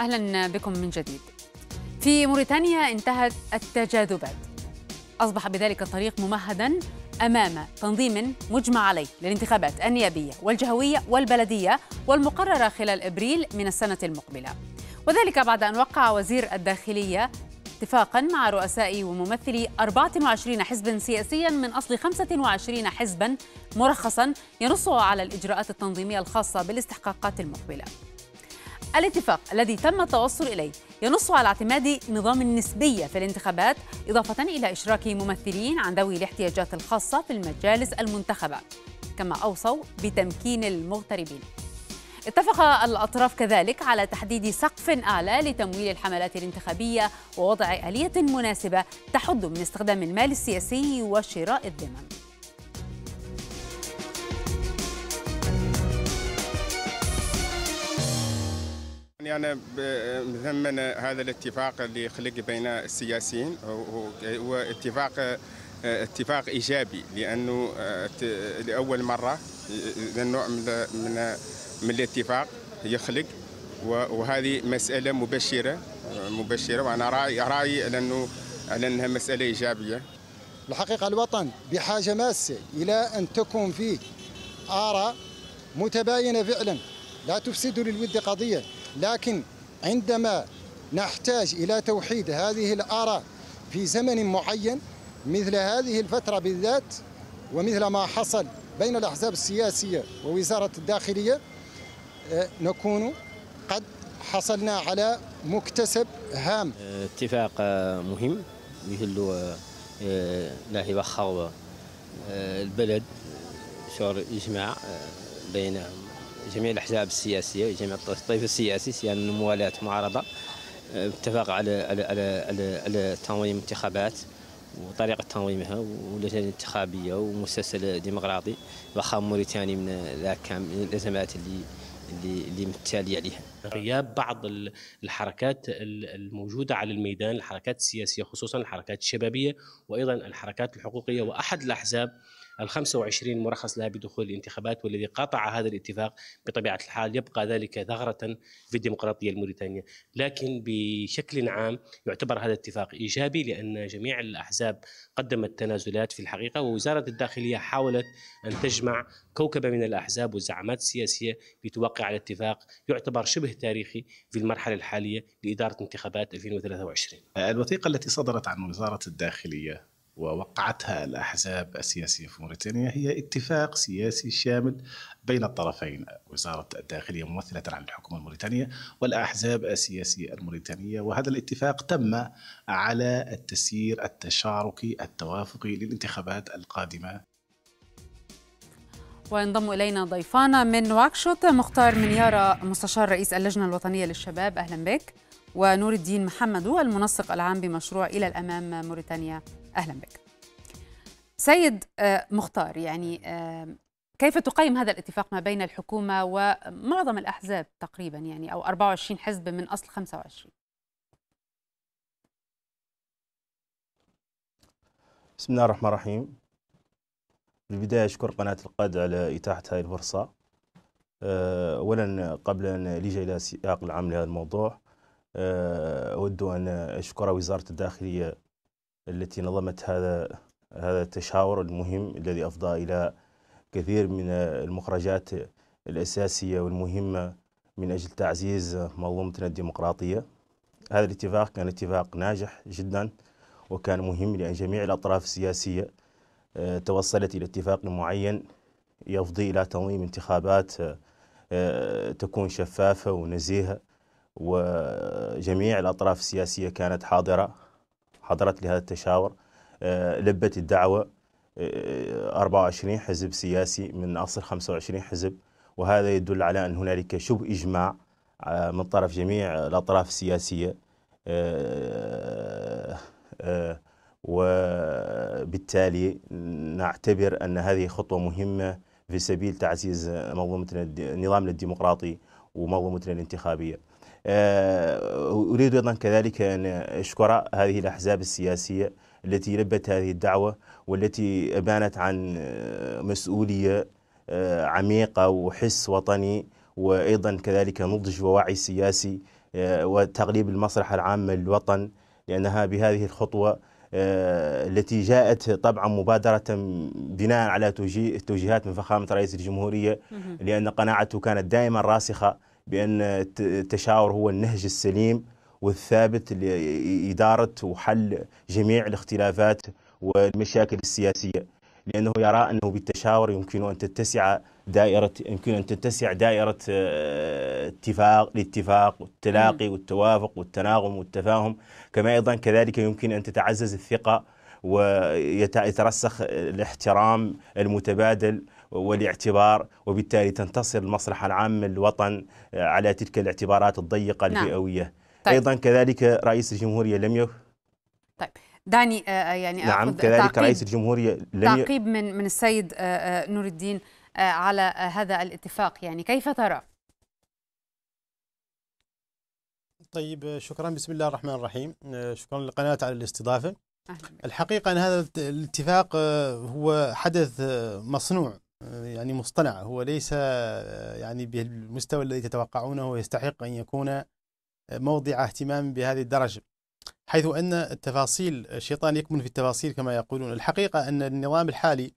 أهلا بكم من جديد. في موريتانيا انتهت التجاذبات. أصبح بذلك الطريق ممهدا أمام تنظيم مجمع عليه للانتخابات النيابية والجهوية والبلدية والمقررة خلال إبريل من السنة المقبلة. وذلك بعد أن وقع وزير الداخلية اتفاقا مع رؤساء وممثلي 24 حزبا سياسيا من أصل 25 حزبا مرخصا ينص على الإجراءات التنظيمية الخاصة بالاستحقاقات المقبلة. الاتفاق الذي تم التوصل إليه ينص على اعتماد نظام النسبية في الانتخابات إضافة إلى إشراك ممثلين عن ذوي الاحتياجات الخاصة في المجالس المنتخبة كما أوصوا بتمكين المغتربين. اتفق الأطراف كذلك على تحديد سقف أعلى لتمويل الحملات الانتخابية ووضع آلية مناسبة تحد من استخدام المال السياسي وشراء الذمم. أنا مثمن هذا الاتفاق اللي خلق بين السياسيين. هو اتفاق اتفاق إيجابي لأنه لأول مرة النوع من من الاتفاق يخلق. وهذه مسألة مبشرة مبشرة وأنا راي رأيي على انه على انها مسألة إيجابية. الحقيقة الوطن بحاجة ماسة إلى أن تكون فيه آراء متباينة فعلا. لا تفسد للود قضية. لكن عندما نحتاج إلى توحيد هذه الآراء في زمن معين مثل هذه الفترة بالذات ومثل ما حصل بين الأحزاب السياسية ووزارة الداخلية نكون قد حصلنا على مكتسب هام. اتفاق مهم مثل لا يوخر البلد شعور اجماع بين جميع الأحزاب السياسية وجميع الطيف السياسي سواء الموالاه معارضه اتفاق على على على على, على تنظيم انتخابات وطريقة تنظيمها واللجنة الانتخابية ومسلسل ديمقراطي واخا موريتاني من الأحكام من الأزمات اللي اللي اللي متالي عليها. غياب بعض الحركات الموجودة على الميدان الحركات السياسية خصوصا الحركات الشبابية وأيضا الحركات الحقوقية وأحد الأحزاب ال 25 مرخص لها بدخول الانتخابات والذي قاطع هذا الاتفاق بطبيعة الحال يبقى ذلك ثغرة في الديمقراطية الموريتانية، لكن بشكل عام يعتبر هذا الاتفاق إيجابي لأن جميع الأحزاب قدمت تنازلات في الحقيقة ووزارة الداخلية حاولت أن تجمع كوكبة من الأحزاب والزعامات السياسية لتوقع على اتفاق يعتبر شبه تاريخي في المرحلة الحالية لإدارة انتخابات 2023. الوثيقة التي صدرت عن وزارة الداخلية ووقعتها الأحزاب السياسية في موريتانيا هي اتفاق سياسي شامل بين الطرفين وزارة الداخلية ممثلة عن الحكومة الموريتانية والأحزاب السياسية الموريتانية وهذا الاتفاق تم على التسيير التشاركي التوافقي للانتخابات القادمة. وينضم إلينا ضيفانا من نواكشوط مختار منيارة مستشار رئيس اللجنة الوطنية للشباب. أهلا بك. ونور الدين محمد المنسق العام بمشروع إلى الأمام موريتانيا. أهلا بك. سيد مختار يعني كيف تقيم هذا الاتفاق ما بين الحكومة ومعظم الأحزاب تقريبا؟ يعني أو 24 حزب من أصل 25 بسم الله الرحمن الرحيم. بالبداية أشكر قناة القد على إتاحة هذه الفرصة. اولا قبل أن نلجأ إلى سياق العام لهذا الموضوع أود أن أشكر وزارة الداخلية التي نظمت هذا هذا التشاور المهم الذي أفضى إلى كثير من المخرجات الأساسية والمهمة من أجل تعزيز منظومتنا الديمقراطية. هذا الاتفاق كان اتفاق ناجح جدا وكان مهم لأن جميع الأطراف السياسية توصلت إلى اتفاق معين يفضي إلى تنظيم انتخابات تكون شفافة ونزيهة وجميع الأطراف السياسية كانت حاضرة حضرت لهذا التشاور لبت الدعوة 24 حزب سياسي من أصل 25 حزب وهذا يدل على أن هنالك شبه إجماع من طرف جميع الأطراف السياسية وبالتالي نعتبر أن هذه خطوة مهمة في سبيل تعزيز منظومتنا نظامنا الديمقراطي ومنظومتنا الانتخابية. أريد أيضا كذلك أن أشكر هذه الأحزاب السياسية التي لبت هذه الدعوة والتي أبانت عن مسؤولية عميقة وحس وطني وأيضا كذلك نضج ووعي سياسي آه، وتغليب المصلحة العامة للوطن لأنها بهذه الخطوة آه، التي جاءت طبعا مبادرة بناء على توجيه توجيهات من فخامة رئيس الجمهورية لأن قناعته كانت دائما راسخة بأن التشاور هو النهج السليم والثابت لإدارة وحل جميع الاختلافات والمشاكل السياسية. لأنه يرى أنه بالتشاور يمكن أن تتسع دائرة يمكن أن تتسع دائرة آه، اتفاق الاتفاق والتلاقي والتوافق والتناغم والتفاهم. كما أيضا كذلك يمكن أن تتعزز الثقة ويترسخ الاحترام المتبادل والاعتبار وبالتالي تنتصر المصلحة العامة للوطن على تلك الاعتبارات الضيقة نعم. الفئوية طيب. أيضا كذلك رئيس الجمهورية لم ي... طيب دعني آه، آه، يعني نعم أخذ كذلك تعقيب رئيس الجمهورية لم ي... تعقيب من من السيد آه، آه، نور الدين آه، على آه، هذا الاتفاق يعني كيف ترى؟ طيب شكرا بسم الله الرحمن الرحيم آه، شكرا للقناة على الاستضافة أهلا. الحقيقة أن هذا الاتفاق آه، هو حدث آه، مصنوع آه، يعني مصطنع. هو ليس يعني بالمستوى الذي تتوقعونه ويستحق أن يكون موضع اهتمام بهذه الدرجة. حيث أن التفاصيل الشيطان يكمن في التفاصيل كما يقولون. الحقيقة أن النظام الحالي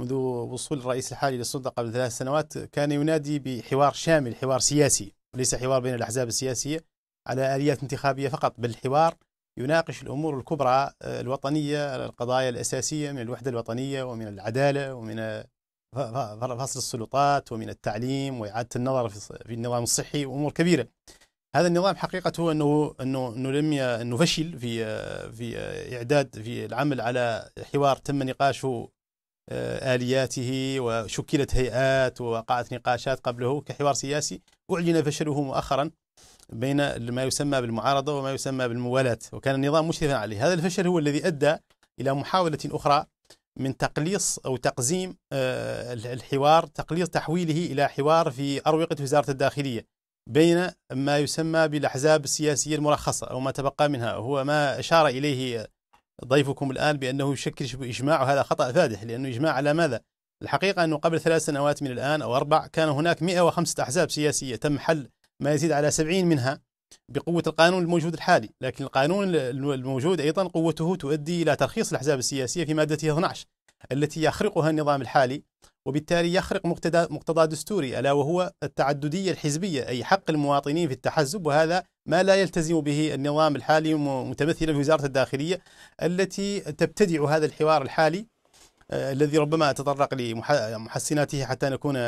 منذ وصول الرئيس الحالي للسلطة قبل ثلاث سنوات كان ينادي بحوار شامل حوار سياسي. وليس حوار بين الأحزاب السياسية على آليات انتخابية فقط بل حوار يناقش الأمور الكبرى الوطنية القضايا الأساسية من الوحدة الوطنية ومن العدالة ومن فصل السلطات ومن التعليم وإعادة النظر في النظام الصحي وأمور كبيرة. هذا النظام حقيقته أنه أنه أنه لم أنه فشل في في إعداد في العمل على حوار تم نقاشه آه، آلياته وشكلت هيئات ووقعت نقاشات قبله كحوار سياسي. أعلن فشله مؤخرا بين ما يسمى بالمعارضة وما يسمى بالموالاة وكان النظام مشرفا عليه. هذا الفشل هو الذي أدى إلى محاولة أخرى من تقليص أو تقزيم آه، الحوار تقليص تحويله إلى حوار في أروقة وزارة الداخلية بين ما يسمى بالأحزاب السياسية المرخصه أو ما تبقى منها وهو ما أشار إليه ضيفكم الآن بأنه يشكل شبه إجماع وهذا خطأ فادح لأنه إجماع على ماذا؟ الحقيقة أنه قبل ثلاث سنوات من الآن أو أربع كان هناك 105 أحزاب سياسية تم حل ما يزيد على 70 منها بقوة القانون الموجود الحالي، لكن القانون الموجود أيضا قوته تؤدي إلى ترخيص الأحزاب السياسية في مادته 12 التي يخرقها النظام الحالي وبالتالي يخرق مقتضى مقتضى دستوري ألا وهو التعددية الحزبية أي حق المواطنين في التحزب وهذا ما لا يلتزم به النظام الحالي متمثلا في وزارة الداخلية التي تبتدع هذا الحوار الحالي الذي ربما تطرق لمحسناته حتى نكون آه،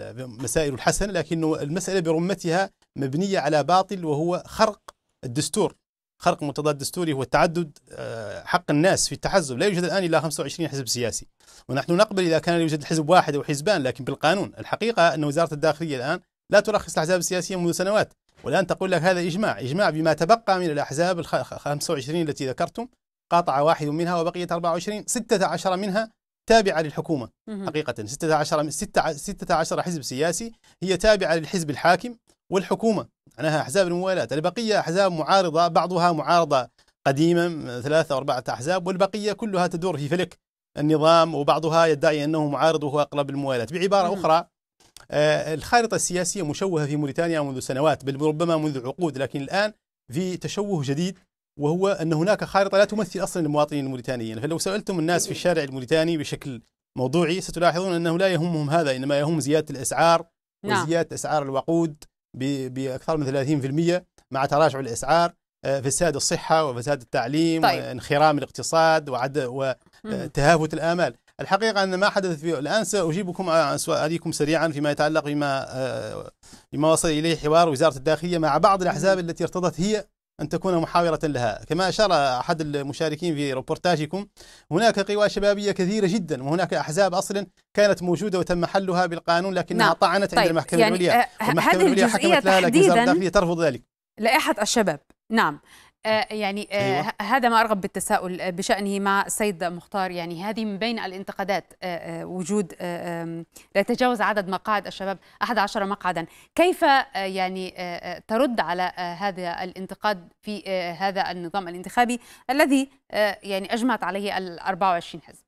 آه، مسائل الحسن لكنه المسألة برمتها مبنية على باطل وهو خرق الدستور. خرق مقتضى الدستوري هو التعدد آه، حق الناس في التحزب. لا يوجد الآن إلا 25 حزب سياسي. ونحن نقبل إذا كان يوجد حزب واحد أو حزبان لكن بالقانون. الحقيقة أن وزارة الداخلية الآن لا ترخص الأحزاب السياسية منذ سنوات. والآن تقول لك هذا إجماع إجماع بما تبقى من الأحزاب ال 25 التي ذكرتم. قاطع واحد منها وبقيت 24 16 منها تابعة للحكومة مهم. حقيقة 16 من 16 حزب سياسي هي تابعة للحزب الحاكم والحكومة معناها أحزاب الموالاة البقية أحزاب معارضة بعضها معارضة قديمة م- ثلاثة أو أربعة أحزاب والبقية كلها تدور في فلك النظام وبعضها يدعي أنه معارض وهو أقرب للموالاة بعبارة مهم. أخرى آه، الخارطة السياسية مشوهة في موريتانيا منذ سنوات بل ربما منذ عقود لكن الآن في تشوه جديد وهو أن هناك خارطة لا تمثل أصلا المواطنين الموريتانيين فلو سألتم الناس في الشارع الموريتاني بشكل موضوعي ستلاحظون انه لا يهمهم هذا إنما يهم زيادة الأسعار نعم. وزيادة أسعار الوقود ب- بأكثر من 30% مع تراجع الأسعار آه، فساد الصحة وفساد التعليم طيب. وانخرام الاقتصاد وعد. وتهافت الآمال الحقيقة أن ما حدث في الآن سأجيبكم عن سؤالكم سريعا فيما يتعلق بما آه، بما وصل إليه حوار وزارة الداخلية مع بعض الأحزاب التي ارتضت هي أن تكون محاورة لها، كما أشار أحد المشاركين في روبورتاجكم هناك قوى شبابية كثيرة جدا وهناك أحزاب أصلا كانت موجودة وتم حلها بالقانون لكنها نعم. طعنت عند طيب المحكمة يعني العليا. آه، هذه العليا حكمت لها لكن ترفض ذلك. لائحة الشباب. نعم. يعني آه، أيوة. هذا ما أرغب بالتساؤل آه، بشأنه مع السيد مختار. يعني هذه من بين الانتقادات آه، آه، وجود آه، لا يتجاوز عدد مقاعد الشباب 11 مقعدا. كيف آه، يعني آه، آه، ترد على آه، هذا الانتقاد في آه، هذا النظام الانتخابي الذي آه، يعني أجمعت عليه ال 24 حزب؟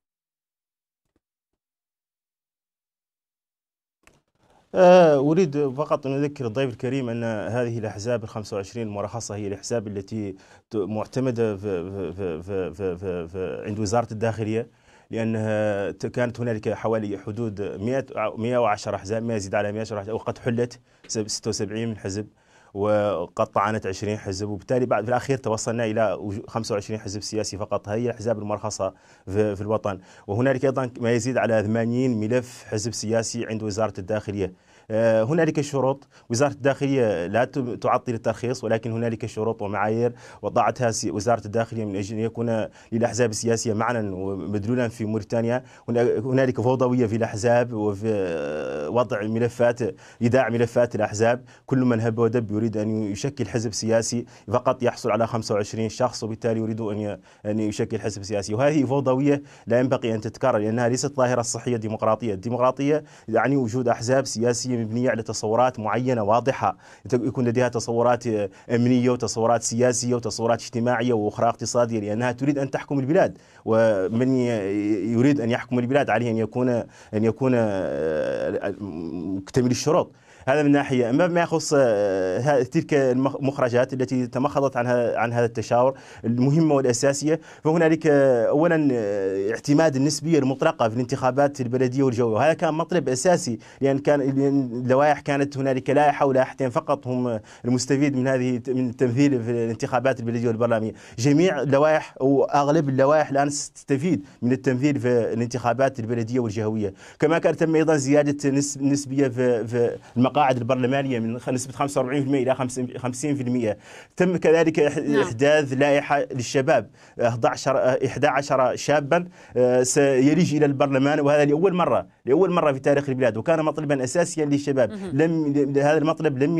أريد فقط أن أذكر الضيف الكريم أن هذه الأحزاب ال 25 المرخصة هي الأحزاب التي معتمدة في في في في في عند وزارة الداخلية لأنها كانت هنالك حوالي حدود 100 أو 110 أحزاب ما يزيد على 110 أحزاب وقد حلت سب- 76 من حزب. وقد طعنت 20 حزب وبالتالي بعد في الأخير توصلنا وجو- 25 حزب سياسي فقط. هي الأحزاب المرخصة في, في الوطن. وهنالك أيضا ما يزيد على 80 ملف حزب سياسي عند وزارة الداخلية. آه، هنالك شروط. وزارة الداخلية لا ت- تعطي الترخيص ولكن هنالك شروط ومعايير. وضعتها وزارة الداخلية من أجل أن يكون للأحزاب السياسية معنى ومدلولا في موريتانيا. هنا- هنالك فوضوية في الأحزاب وفي آه، وضع ملفات إيداع ملفات الأحزاب. كل من هب ودب يريد أن يشكل حزب سياسي فقط يحصل على 25 شخص وبالتالي يريد أن أن يشكل حزب سياسي. وهذه فوضوية لا ينبغي أن تتكرر لأنها ليست ظاهرة صحية ديمقراطية الديمقراطية يعني وجود أحزاب سياسية مبنية على تصورات معينة واضحة. يكون لديها تصورات أمنية وتصورات سياسية وتصورات اجتماعية وأخرى اقتصادية لأنها تريد أن تحكم البلاد. ومن يريد أن يحكم البلاد عليه أن يكون أن يكون آه، مكتمل الشروط. هذا من ناحية. أما ما يخص آه، تلك المخرجات التي تمخضت عن هذا عن هذا التشاور المهمة والأساسية فهنالك آه، اولا آه، اعتماد النسبية المطلقة في الانتخابات البلدية والجوية. وهذا كان مطلب أساسي لأن كان اللوائح كانت هنالك لائحه ولائحتين فقط هم المستفيد من هذه من التمثيل في الانتخابات البلدية والبرلمانية. جميع اللوائح أو أغلب اللوائح الآن تستفيد من التمثيل في الانتخابات البلدية والجهويه كما كان تم أيضا زيادة نسب- النسبيه في في المقاعد البرلمانية من نسبة 45% إلى 50 50% تم كذلك نعم. إحداث لائحة للشباب. 11 11 شابا آه، سيلج إلى البرلمان وهذا لأول مره لأول مرة في تاريخ البلاد. وكان مطلبا اساسيا للشباب. لم هذا المطلب لم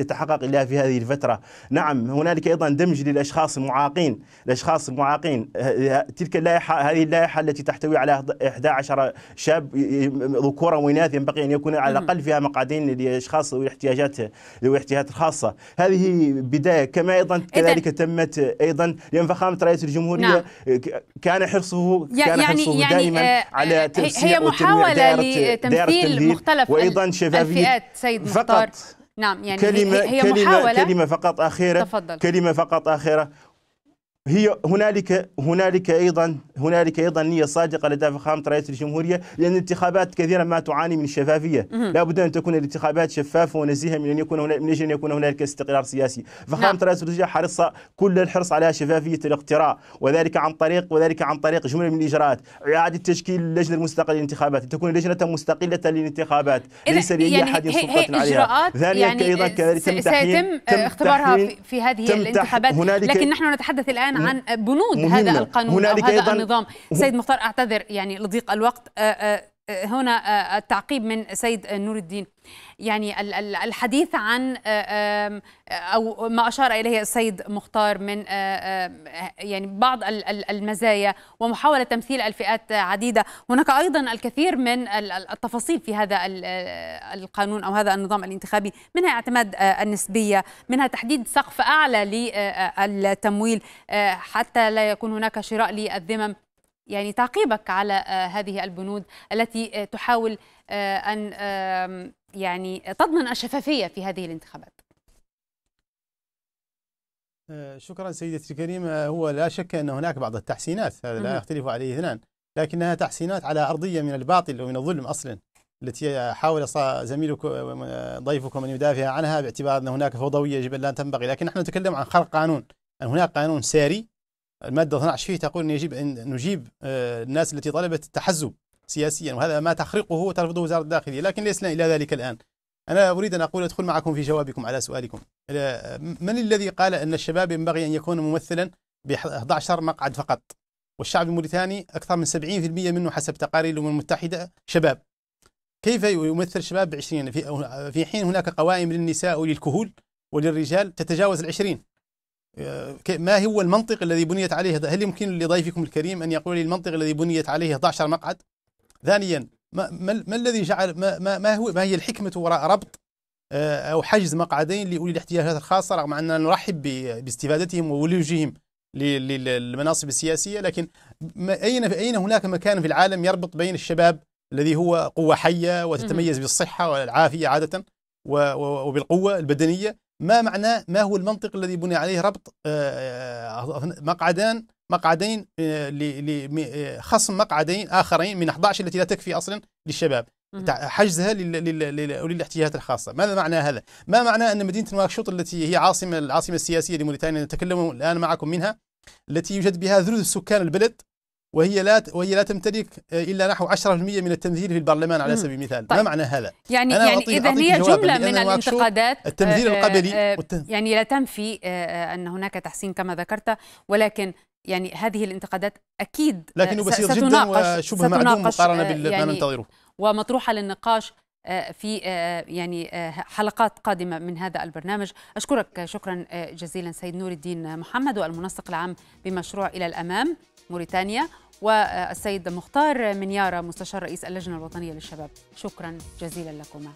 يتحقق إلا في هذه الفترة. نعم هنالك أيضا دمج للأشخاص المعاقين. الأشخاص المعاقين. تلك اللائحه هذه اللائحة التي تحتوي على 11 شاب ذكورا وإناث ينبغي أن يكون على الأقل فيها مقعدين لاشخاص ذوي احتياجات ذوي احتياجات خاصه هذه بداية. كما أيضا كذلك تمت أيضا لأن فخامة رئيس الجمهورية نعم. كان حرصه كان يعني حرصه يعني دائما آه، على ترسيع هي دائرة لتمثيل مختلف وأيضا شفافية الفئات سيد مختار. فقط نعم يعني كلمة هي, هي كلمة محاولة. كلمة فقط أخيرة. تفضل. كلمة فقط أخيرة. هي هنالك هنالك أيضا هنالك أيضا نية صادقة لدى فخامة رئيس الجمهورية لأن الانتخابات كثيرا ما تعاني من الشفافية، لا بد أن تكون الانتخابات شفافة ونزيهة من أن يكون هنالك من أجل أن يكون هنالك استقرار سياسي، فخامة نعم. رئيس الجمهوريه حرص كل الحرص على شفافية الاقتراع وذلك عن طريق وذلك عن طريق جمله من الإجراءات، إعادة تشكيل اللجنة المستقلة للانتخابات، تكون لجنه مستقلة للانتخابات، ليس لاي يعني أحد سلطه عليها. ثانيا يعني أيضا كذلك سيتم تم اختبارها في, هذه الانتخابات. لكن نحن نتحدث الآن عن بنود. هذا القانون هنالك هذا النظام سيد مختار أعتذر يعني لضيق الوقت آه، آه، هنا آه، التعقيب من سيد نور الدين. يعني ال- ال- الحديث عن آه، أو ما أشار إليه السيد مختار من آه، يعني بعض ال- ال- المزايا ومحاولة تمثيل الفئات عديدة. هناك أيضا الكثير من ال- ال- التفاصيل في هذا ال- آه، القانون أو هذا النظام الانتخابي منها اعتماد آه، النسبية منها تحديد سقف أعلى للتمويل آه، حتى لا يكون هناك شراء للذمم. يعني تعقيبك على آه، هذه البنود التي آه، تحاول آه، أن يعني تضمن الشفافية في هذه الانتخابات. شكرا سيدتي الكريمة. هو لا شك أن هناك بعض التحسينات هذا لا. يختلف عليه اثنان لكنها تحسينات على أرضية من الباطل ومن الظلم أصلا التي حاول زميلك ضيفكم أن يدافع عنها باعتبار أن هناك فوضوية يجب أن لا تنبغي. لكن نحن نتكلم عن خلق قانون أن هناك قانون ساري المادة 12 فيه تقول أن يجب أن نجيب آه، الناس التي طلبت التحزب سياسيا وهذا ما تخرقه وترفضه وزارة الداخلية. لكن لسنا إلى ذلك الآن. أنا أريد أن أقول أدخل معكم في جوابكم على سؤالكم. آه، من الذي قال أن الشباب ينبغي أن يكون ممثلا ب 11 مقعد فقط؟ والشعب الموريتاني أكثر من 70% منه حسب تقارير الأمم المتحدة شباب. كيف يمثل الشباب ب 20 في حين هناك قوائم للنساء وللكهول وللرجال تتجاوز ال 20 ك- ما هو المنطق الذي بنيت عليه هل يمكن لضيفكم الكريم أن يقول لي المنطق الذي بنيت عليه 11 مقعد؟ ثانيا ما, ما, ما الذي جعل ما, ما, ما هو ما هي الحكمة وراء ربط آه، أو حجز مقعدين لأولي الاحتياجات الخاصة رغم أننا نرحب باستفادتهم وولوجهم للمناصب السياسية؟ لكن ما اين أين هناك مكان في العالم يربط بين الشباب الذي هو قوة حية وتتميز بالصحة والعافية عادة وبالقوة البدنية؟ ما معناه ما هو المنطق الذي بني عليه ربط آه، مقعدان مقعدين آه، ل- ل- م- آه، خصم مقعدين آخرين من 11 التي لا تكفي أصلا للشباب. حجزها لل- لل- لل- لأولي الاحتياجات الخاصة. ماذا معنى هذا؟ ما معنى أن مدينة نواكشوط التي هي عاصمة العاصمة السياسية لموريتانيا نتكلم الآن معكم منها التي يوجد بها ثلث سكان البلد وهي لا وهي لا تمتلك آه، إلا نحو 10% من التمثيل في البرلمان على. سبيل المثال. طيب. ما معنى هذا؟ يعني أنا يعني إذا هي جملة من الانتقادات التمثيل آه، القبلي آه، والت- يعني لا تنفي أن هناك تحسين كما ذكرت ولكن يعني هذه الانتقادات أكيد لكنه بسيط جدا وشبه معدوم مقارنة بما يعني ننتظره. ومطروحه للنقاش في يعني حلقات قادمة من هذا البرنامج. أشكرك شكرا جزيلا سيد نور الدين محمد والمنسق العام بمشروع إلى الأمام. موريتانيا. والسيد مختار منيارة مستشار رئيس اللجنة الوطنية للشباب. شكرا جزيلا لكما.